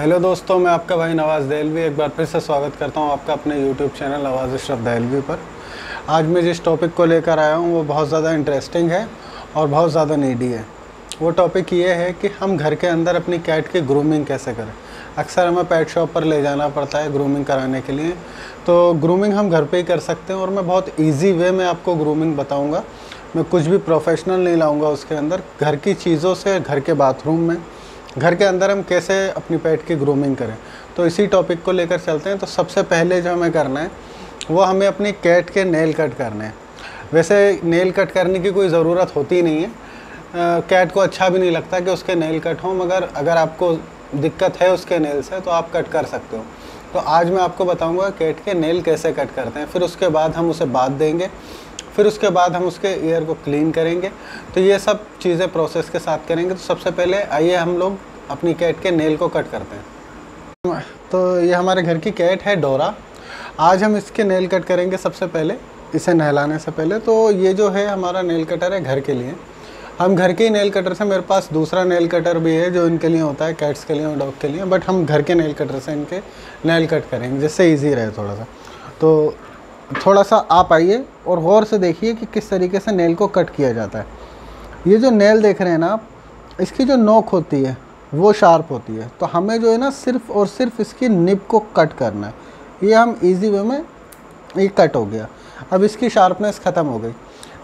Hello दोस्तों, मैं आपका भाई नवाज़ दहलवी एक बार फिर से स्वागत करता हूँ आपका अपने यूट्यूब चैनल नवाज़ अशरफ दहलवी पर। आज मैं जिस टॉपिक को लेकर आया हूँ, वो बहुत ज़्यादा इंटरेस्टिंग है और बहुत ज़्यादा नीडी है। वो टॉपिक ये है कि हम घर के अंदर अपनी कैट की ग्रूमिंग कैसे करें। अक्सर हमें पेट शॉप पर ले जाना पड़ता है ग्रूमिंग कराने के लिए। तो ग्रूमिंग हम घर पर ही कर सकते हैं और मैं बहुत ईजी वे में आपको ग्रूमिंग बताऊँगा। मैं कुछ भी प्रोफेशनल नहीं लाऊँगा उसके अंदर। घर की चीज़ों से, घर के बाथरूम में। घर के अंदर हम कैसे अपनी पेट की ग्रूमिंग करें? तो इसी टॉपिक को लेकर चलते हैं। तो सबसे पहले जो हमें करना है, वो हमें अपनी कैट के नेल कट करने हैं। वैसे नेल कट करने की कोई ज़रूरत होती नहीं है। कैट को अच्छा भी नहीं लगता कि उसके नेल कट हों, मगर अगर आपको दिक्कत है उसके नेल से तो आप कट कर सकते हो। तो आज मैं आपको बताऊँगा कैट के नेल कैसे कट करते हैं। फिर उसके बाद हम उसे बात देंगे। फिर उसके बाद हम उसके ईयर को क्लीन करेंगे। तो ये सब चीज़ें प्रोसेस के साथ करेंगे। तो सबसे पहले आइए हम लोग अपनी कैट के नेल को कट करते हैं। तो ये हमारे घर की कैट है डोरा। आज हम इसके नेल कट करेंगे सबसे पहले, इसे नहलाने से पहले। तो ये जो है हमारा नेल कटर है घर के लिए। हम घर के ही नेल कटर से, मेरे पास दूसरा नेल कटर भी है जो इनके लिए होता है कैट्स के लिए और डॉग के लिए। बट हम घर के नेल कटर से इनके नेल कट करेंगे, जिससे ईजी रहे थोड़ा सा। तो थोड़ा सा आप आइए और गौर से देखिए कि किस तरीके से नेल को कट किया जाता है। ये जो नेल देख रहे हैं ना आप, इसकी जो नोक होती है, वो शार्प होती है। तो हमें जो है ना सिर्फ़ और सिर्फ़ इसकी निप को कट करना है। ये हम इजी वे में ये कट हो गया। अब इसकी शार्पनेस ख़त्म हो गई।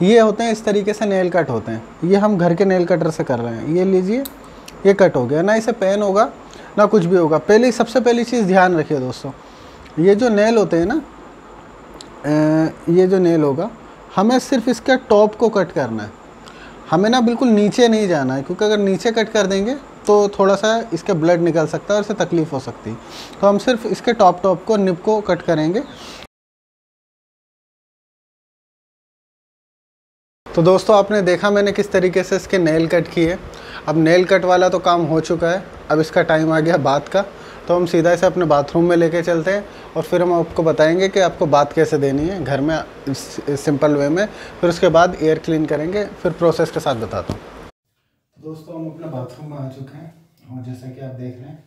ये होते हैं इस तरीके से नेल कट होते हैं। ये हम घर के नेल कटर से कर रहे हैं। ये लीजिए, ये कट हो गया। ना इसे पेन होगा, ना कुछ भी होगा। पहले, सबसे पहली चीज़ ध्यान रखिए दोस्तों, ये जो नेल होते हैं ना ये जो नेल होगा, हमें सिर्फ़ इसका टॉप को कट करना है। हमें ना बिल्कुल नीचे नहीं जाना है, क्योंकि अगर नीचे कट कर देंगे तो थोड़ा सा इसके ब्लड निकल सकता है और इससे तकलीफ़ हो सकती है। तो हम सिर्फ़ इसके टॉप टॉप को निप को कट करेंगे। तो दोस्तों, आपने देखा मैंने किस तरीके से इसके नेल कट किए। अब नेल कट वाला तो काम हो चुका है। अब इसका टाइम आ गया बात का। तो हम सीधा इसे अपने बाथरूम में लेके चलते हैं और फिर हम आपको बताएँगे कि आपको बात कैसे देनी है घर में सिंपल वे में। फिर उसके बाद एयर क्लीन करेंगे, फिर प्रोसेस के साथ बताता हूँ। दोस्तों, हम अपने बाथरूम में आ चुके हैं। और जैसा कि आप देख रहे हैं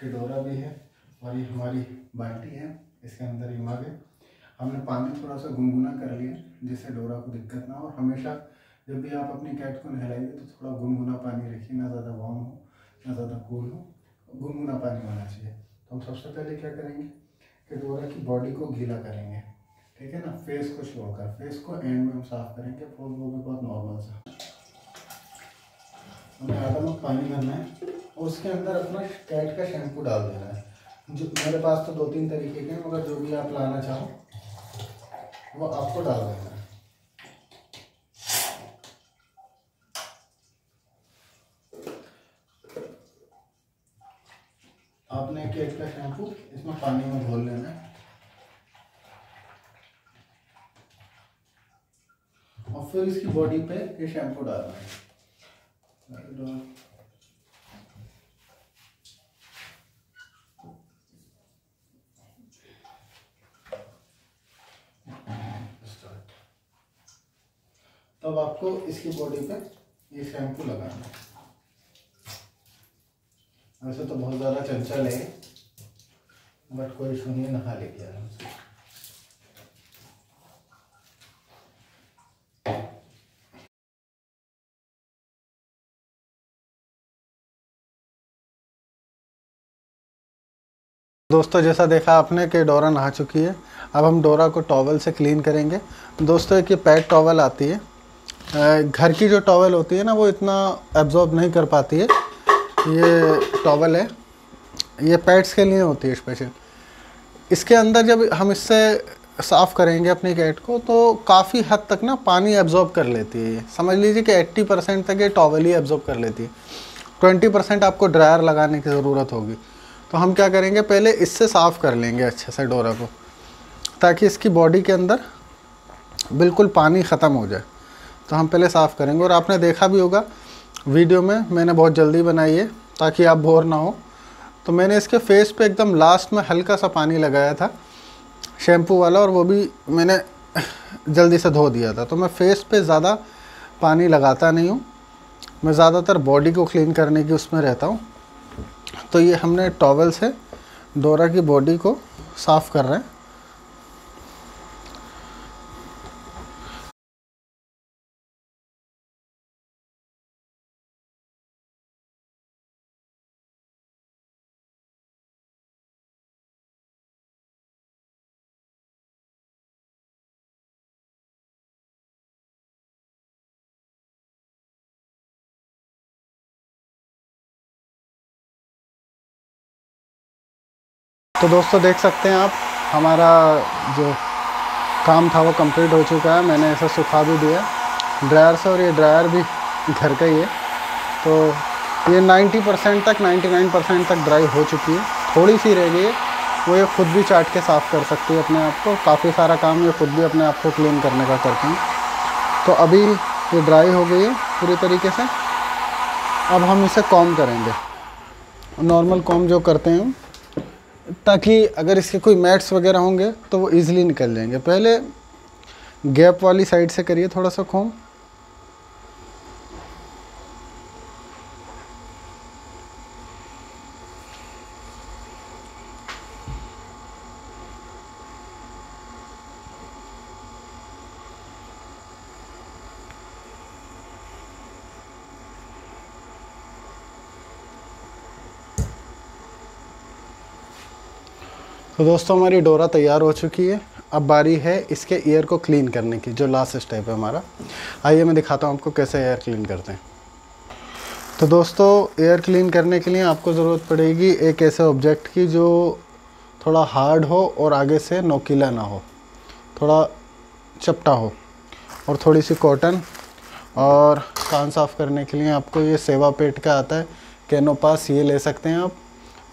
कि डोरा भी है और ये हमारी बाल्टी है, इसके अंदर ही मग है। हमने पानी थोड़ा सा गुनगुना कर लिया, जिससे डोरा को दिक्कत ना हो। और हमेशा जब भी आप अपनी कैट को नहलाइए तो थोड़ा गुनगुना पानी रखिए, ना ज़्यादा वार्म हो, ना ज़्यादा कूल हो। गुनगुना पानी होना चाहिए। तो हम सबसे पहले क्या करेंगे कि डोरा की बॉडी को गीला करेंगे, ठीक है ना? फेस को शो कर फेस को एंड में हम साफ़ करेंगे फूल वो भी बहुत नॉर्मल सा। हमें आधा में पानी भरना है और उसके अंदर अपना कैट का शैम्पू डाल देना है। जो मेरे पास तो दो तीन तरीके के हैं, मगर जो भी आप लाना चाहो, वो आपको डाल देना आपने केक का शैम्पू इसमें पानी में घोल लेना है। और फिर इसकी बॉडी पे ये शैम्पू डालना है। तब आपको इसकी बॉडी पे ये शैम्पू लगाना है। वैसे तो बहुत ज़्यादा चंचल है बट कोई सुनिए नहा आराम से दोस्तों, जैसा देखा आपने कि डोरा नहा चुकी है। अब हम डोरा को टॉवल से क्लीन करेंगे। दोस्तों, एक ये पैड टॉवल आती है। घर की जो टॉवल होती है ना, वो इतना एब्जॉर्ब नहीं कर पाती है। ये टॉवल है। ये पैड्स के लिए होती है स्पेशल इसके अंदर जब हम इससे साफ़ करेंगे अपनी कैट को तो काफ़ी हद तक ना पानी एब्जॉर्ब कर लेती है। समझ लीजिए कि 80 परसेंट तक ये टॉवल ही एब्जॉर्ब कर लेती है। 20 परसेंट आपको ड्रायर लगाने की ज़रूरत होगी। तो हम क्या करेंगे, पहले इससे साफ़ कर लेंगे अच्छे से डोरा को, ताकि इसकी बॉडी के अंदर बिल्कुल पानी ख़त्म हो जाए। तो हम पहले साफ़ करेंगे, और आपने देखा भी होगा वीडियो में मैंने बहुत जल्दी बनाई है ताकि आप बोर ना हो। तो मैंने इसके फेस पे एकदम लास्ट में हल्का सा पानी लगाया था शैम्पू वाला, और वो भी मैंने जल्दी से धो दिया था। तो मैं फेस पे ज़्यादा पानी लगाता नहीं हूँ। मैं ज़्यादातर बॉडी को क्लीन करने की उसमें रहता हूँ। तो ये हमने टॉवल से डोरा की बॉडी को साफ़ कर रहे हैं। तो दोस्तों देख सकते हैं आप, हमारा जो काम था वो कंप्लीट हो चुका है। मैंने ऐसा सुखा भी दिया। ड्रायर से और ये ड्रायर भी घर का ही है। तो ये 90 परसेंट तक 99 परसेंट तक ड्राई हो चुकी है। थोड़ी सी रह गई है। वो ये खुद भी चाट के साफ़ कर सकती है अपने आप को। काफ़ी सारा काम ये खुद भी अपने आप को क्लीन करने का करती हैं। तो अभी ये ड्राई हो गई है पूरी तरीके से। अब हम इसे कॉम करेंगे। नॉर्मल कॉम जो करते हैं ताकि अगर इसके कोई मैट्स वगैरह होंगे तो वो ईज़िली निकल जाएँगे। पहले गैप वाली साइड से करिए थोड़ा सा खोम तो दोस्तों, हमारी डोरा तैयार हो चुकी है। अब बारी है इसके एयर को क्लीन करने की, जो लास्ट स्टेप है हमारा। आइए मैं दिखाता हूँ आपको कैसे एयर क्लीन करते हैं। तो दोस्तों एयर क्लीन करने के लिए आपको ज़रूरत पड़ेगी एक ऐसे ऑब्जेक्ट की जो थोड़ा हार्ड हो और आगे से नोकीला ना हो। थोड़ा चपटा हो और थोड़ी सी कॉटन और कान साफ़ करने के लिए आपको ये सेवा पेट का आता है। कैनोपास ये ले सकते हैं आप।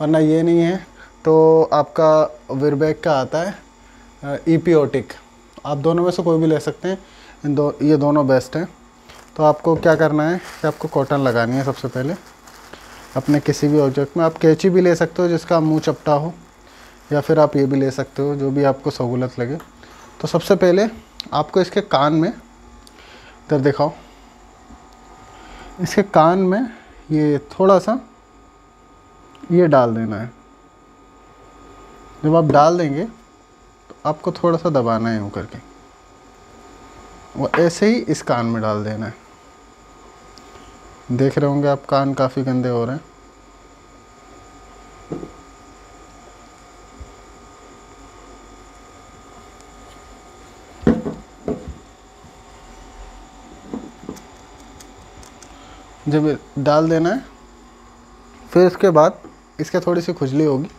वरना ये नहीं है। तो आपका विरबैक का आता है ईपीओटिक आप दोनों में से कोई भी ले सकते हैं, इन दो, ये दोनों बेस्ट हैं। तो आपको क्या करना है कि आपको कॉटन लगानी है सबसे पहले। अपने किसी भी ऑब्जेक्ट में आप कैची भी ले सकते हो जिसका मुँह चपटा हो, या फिर आप ये भी ले सकते हो, जो भी आपको सहूलत लगे। तो सबसे पहले आपको इसके कान में, इधर दिखाओ। इसके कान में ये थोड़ा सा ये डाल देना है। जब आप डाल देंगे तो आपको थोड़ा सा दबाना है यूँ करके। वो ऐसे ही इस कान में डाल देना है। देख रहे होंगे आप, कान काफ़ी गंदे हो रहे हैं। जब डाल देना है, फिर उसके बाद इसके थोड़ी सी खुजली होगी।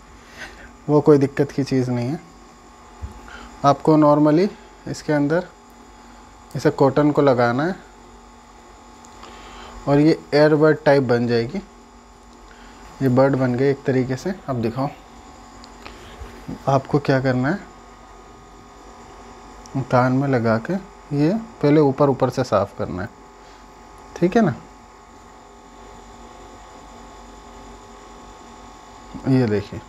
वो कोई दिक्कत की चीज़ नहीं है। आपको नॉर्मली इसके अंदर इसे कॉटन को लगाना है और ये एयर बर्ड टाइप बन जाएगी। ये बर्ड बन गए एक तरीके से। अब दिखाओ, आपको क्या करना है? कान में लगा के ये पहले ऊपर ऊपर से साफ़ करना है। ठीक है ना? ये देखिए।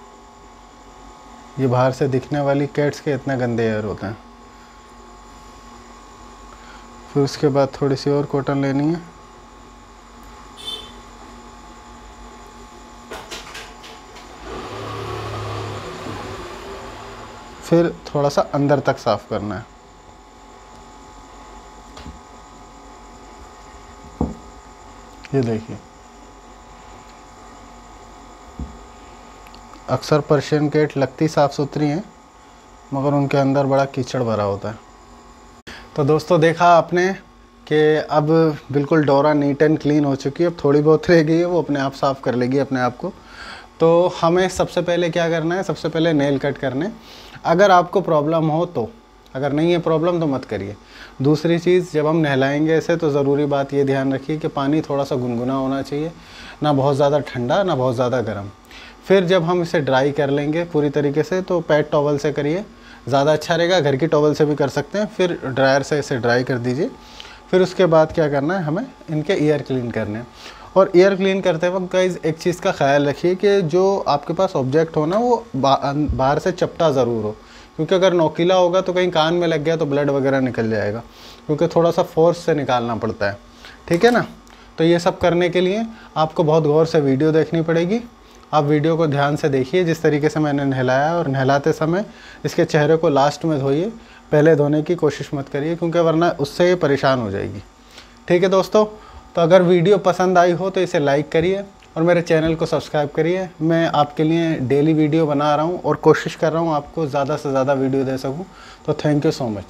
ये बाहर से दिखने वाली कैट्स के इतने गंदे एयर होते हैं। फिर उसके बाद थोड़ी सी और कॉटन लेनी है। फिर थोड़ा सा अंदर तक साफ़ करना है। ये देखिए। अक्सर पर्शियन केट लगती साफ़ सुथरी हैं, मगर उनके अंदर बड़ा कीचड़ भरा होता है। तो दोस्तों, देखा आपने कि अब बिल्कुल डोरा नीट एंड क्लीन हो चुकी है, अब थोड़ी बहुत रह गई है वो अपने आप साफ़ कर लेगी अपने आप को। तो हमें सबसे पहले क्या करना है, सबसे पहले नेल कट करने अगर आपको प्रॉब्लम हो तो अगर नहीं है प्रॉब्लम तो मत करिए। दूसरी चीज़, जब हम नहलाएँगे ऐसे तो ज़रूरी बात ये ध्यान रखिए कि पानी थोड़ा सा गुनगुना होना चाहिए, ना बहुत ज़्यादा ठंडा, ना बहुत ज़्यादा गर्म। फिर जब हम इसे ड्राई कर लेंगे पूरी तरीके से तो पैड टॉवल से करिए। ज़्यादा अच्छा रहेगा, घर की टॉवल से भी कर सकते हैं। फिर ड्रायर से इसे ड्राई कर दीजिए। फिर उसके बाद क्या करना है, हमें इनके ईयर क्लीन करने और ईयर क्लीन करते वक्त गाइज़ एक चीज़ का ख्याल रखिए कि जो आपके पास ऑब्जेक्ट हो ना, वो बाहर से चपटा ज़रूर हो। क्योंकि अगर नोकीला होगा तो कहीं कान में लग गया तो ब्लड वगैरह निकल जाएगा। क्योंकि थोड़ा सा फोर्स से निकालना पड़ता है। ठीक है ना? तो ये सब करने के लिए आपको बहुत गौर से वीडियो देखनी पड़ेगी। आप वीडियो को ध्यान से देखिए, जिस तरीके से मैंने नहलाया और नहलाते समय इसके चेहरे को लास्ट में धोइए, पहले धोने की कोशिश मत करिए, क्योंकि वरना उससे ये परेशान हो जाएगी। ठीक है दोस्तों तो अगर वीडियो पसंद आई हो तो इसे लाइक करिए और मेरे चैनल को सब्सक्राइब करिए। मैं आपके लिए डेली वीडियो बना रहा हूँ और कोशिश कर रहा हूँ आपको ज़्यादा से ज़्यादा वीडियो दे सकूँ। तो थैंक यू सो मच